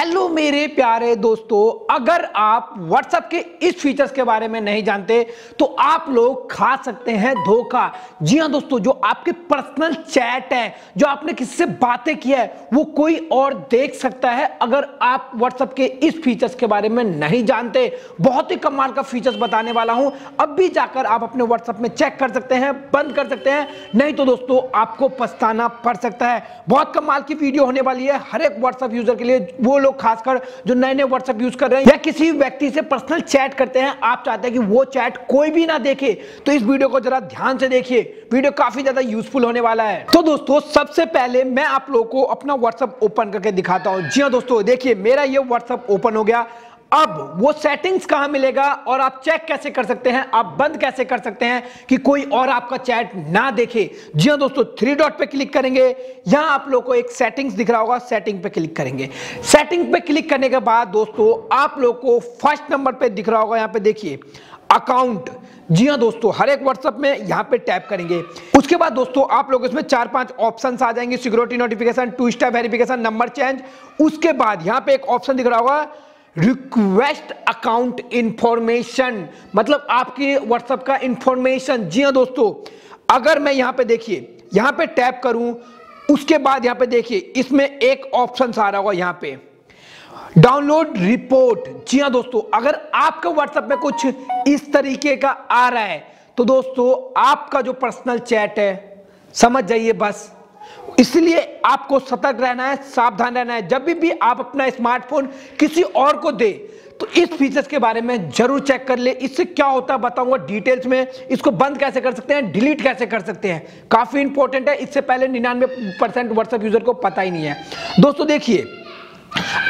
Hello मेरे प्यारे दोस्तों। अगर आप व्हाट्सएप के इस फीचर्स के बारे में नहीं जानते तो आप लोग खा सकते हैं धोखा। जी हाँ दोस्तों, जो आपके पर्सनल चैट है, जो आपने किसी से बातें की है, वो कोई और देख सकता है अगर आप व्हाट्सएप के इस फीचर्स के बारे में नहीं जानते। बहुत ही कमाल का फीचर्स बताने वाला हूँ। अब भी जाकर आप अपने व्हाट्सएप में चेक कर सकते हैं, बंद कर सकते हैं। नहीं तो दोस्तों, आपको पछताना पड़ सकता है। बहुत कमाल की वीडियो होने वाली है हर एक व्हाट्सएप यूज़र के लिए। वो लोग खासकर जो नए नए व्हाट्सएप यूज़ कर रहे हैं या किसी व्यक्ति से पर्सनल चैट करते हैं, आप चाहते हैं कि वो चैट कोई भी ना देखे तो इस वीडियो को जरा ध्यान से देखिए। वीडियो काफ़ी ज़्यादा यूजफुल होने वाला है। तो दोस्तों, सबसे पहले मैं आप लोगों को अपना व्हाट्सएप ओपन करके दिखाता हूँ। जी हाँ दोस्तों, देखिए, मेरा ये व्हाट्सएप ओपन हो गया। अब वो सेटिंग्स कहाँ मिलेगा और आप चेक कैसे कर सकते हैं, आप बंद कैसे कर सकते हैं कि कोई और आपका चैट ना देखे। जी हाँ दोस्तों थ्री डॉट पे क्लिक करेंगे, यहाँ आप लोग को एक सेटिंग्स दिख रहा होगा सेटिंग पे क्लिक करेंगे। सेटिंग पे क्लिक करने के बाद दोस्तों, आप लोग को फ़र्स्ट नंबर पे दिख रहा होगा, यहाँ पे देखिए अकाउंट जी हाँ दोस्तों, हर एक व्हाट्सएप में यहाँ पे टैप करेंगे। उसके बाद दोस्तों, आप लोग इसमें चार पाँच ऑप्शन आ जाएँगे security notification two step verification number change उसके बाद यहाँ पे एक ऑप्शन दिख रहा होगा रिक्वेस्ट अकाउंट इंफॉर्मेशन मतलब आपके व्हाट्सएप का इंफॉर्मेशन जी हाँ दोस्तों, अगर मैं यहाँ पे देखिए, यहाँ पे टैप करूँ, उसके बाद यहाँ पे देखिए, इसमें एक ऑप्शन आ रहा होगा यहाँ पे। डाउनलोड रिपोर्ट जी हाँ दोस्तों, अगर आपके व्हाट्सएप में कुछ इस तरीके का आ रहा है तो दोस्तों, आपका जो पर्सनल चैट है, समझ जाइए बस। इसलिए आपको सतर्क रहना है सावधान रहना है। जब भी, भी आप अपना स्मार्टफ़ोन किसी और को दे तो इस फीचर्स के बारे में ज़रूर चेक कर ले। इससे क्या होता है बताऊँगा डिटेल्स में। इसको बंद कैसे कर सकते हैं डिलीट कैसे कर सकते हैं? काफ़ी इंपॉर्टेंट है। इससे पहले निन्यानवे परसेंट व्हाट्सएप यूज़र को पता ही नहीं है। दोस्तों देखिए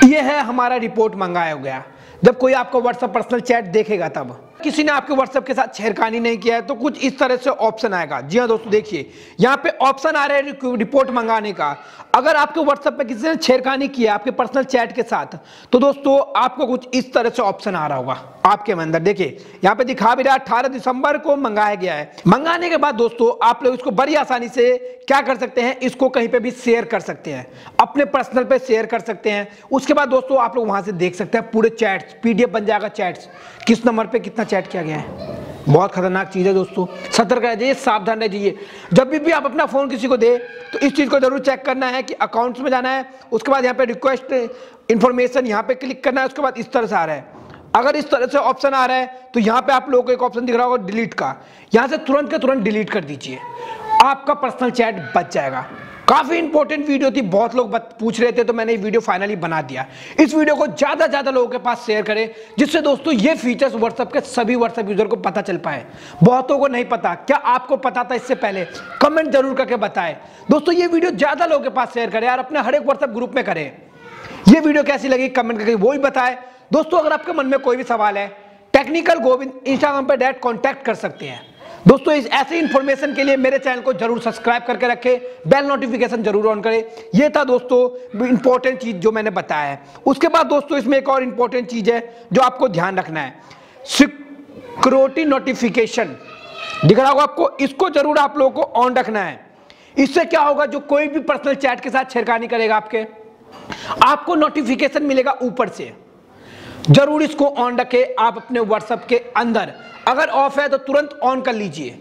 यह है हमारा रिपोर्ट मंगाया गया। जब कोई आपको व्हाट्सएप पर्सनल चैट देखेगा तब। किसी ने आपके व्हाट्सएप के साथ छेड़खानी नहीं किया है तो कुछ इस तरह से ऑप्शन आएगा। जी हाँ दोस्तों, देखिए, यहाँ पे ऑप्शन आ रहा है रिपोर्ट मंगाने का। अगर आपके व्हाट्सएप पे किसी ने छेड़खानी किया आपके पर्सनल चैट के साथ तो दोस्तों, आपको कुछ इस तरह से ऑप्शन आ रहा होगा, आपके अंदर। देखिए, यहाँ पे दिखा भी रहा, अठारह दिसंबर को मंगाया गया है। मंगाने के बाद दोस्तों, आप लोग इसको बड़ी आसानी से क्या कर सकते हैं, इसको कहीं पे भी शेयर कर सकते हैं, अपने पर्सनल पे शेयर कर सकते हैं। उसके बाद दोस्तों, आप लोग वहाँ से देख सकते हैं, पूरे चैट्स पीडीएफ बन जाएगा चैट्स किस नंबर पे कितना चैट किया गया है। बहुत खतरनाक चीज़ है दोस्तों। सतर्क रह जाइए सावधान रह जाइए। जब भी, भी आप अपना फ़ोन किसी को दे तो इस चीज़ को ज़रूर चेक करना है कि अकाउंट्स में जाना है उसके बाद यहाँ पे रिक्वेस्ट इन्फॉर्मेशन यहाँ पे क्लिक करना है उसके बाद इस तरह से आ रहा है। अगर इस तरह से ऑप्शन आ रहा है तो यहाँ पे आप लोगों को एक ऑप्शन दिख रहा होगा डिलीट का। यहाँ से तुरंत के तुरंत डिलीट कर दीजिए। आपका पर्सनल चैट बच जाएगा। काफ़ी इंपॉर्टेंट वीडियो थी, बहुत लोग पूछ रहे थे तो मैंने ये वीडियो फाइनली बना दिया। इस वीडियो को ज़्यादा ज़्यादा लोगों के पास शेयर करें, जिससे दोस्तों ये फीचर्स व्हाट्सएप के सभी व्हाट्सएप यूज़र को पता चल पाए। बहुतों को नहीं पता, क्या आपको पता था इससे पहले? कमेंट ज़रूर करके बताएँ। दोस्तों, ये वीडियो ज़्यादा लोगों के पास शेयर करें और अपने हर एक व्हाट्सएप ग्रुप में करें। ये वीडियो कैसी लगी? कमेंट करके वो भी बताए। दोस्तों, अगर आपके मन में कोई भी सवाल है टेक्निकल गोविंद इंस्टाग्राम पर डायरेक्ट कॉन्टैक्ट कर सकते हैं। दोस्तों, इस ऐसे इंफॉर्मेशन के लिए मेरे चैनल को ज़रूर सब्सक्राइब करके रखें। बेल नोटिफिकेशन ज़रूर ऑन करें। ये था दोस्तों इंपॉर्टेंट चीज़ जो मैंने बताया है। उसके बाद दोस्तों, इसमें एक और इंपॉर्टेंट चीज़ है जो आपको ध्यान रखना है। सिक्योरिटी नोटिफिकेशन दिख रहा होगा आपको? इसको ज़रूर आप लोगों को ऑन रखना है। इससे क्या होगा? जो कोई भी पर्सनल चैट के साथ छेड़खानी करेगा आपके, आपको नोटिफिकेशन मिलेगा ऊपर से। ज़रूर इसको ऑन रखें आप अपने व्हाट्सएप के अंदर। अगर ऑफ़ है तो तुरंत ऑन कर लीजिए।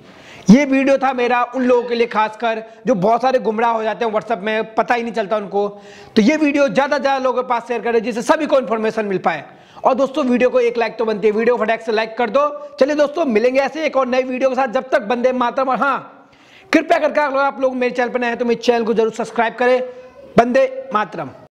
ये वीडियो था मेरा उन लोगों के लिए, खासकर जो बहुत सारे गुमराह हो जाते हैं व्हाट्सएप में, पता ही नहीं चलता उनको। तो ये वीडियो ज़्यादा ज़्यादा लोगों के पास शेयर करें, जिससे सभी को इन्फॉर्मेशन मिल पाए। और दोस्तों वीडियो को एक लाइक तो बनती है वीडियो फटाक से लाइक कर दो। चलिए दोस्तों, मिलेंगे ऐसे एक और नई वीडियो के साथ, जब तक बंदे मातरम और हाँ कृपया करके अगर आप लोग मेरे चैनल पर नए हैं तो मेरे चैनल को ज़रूर सब्सक्राइब करें। बंदे मातरम।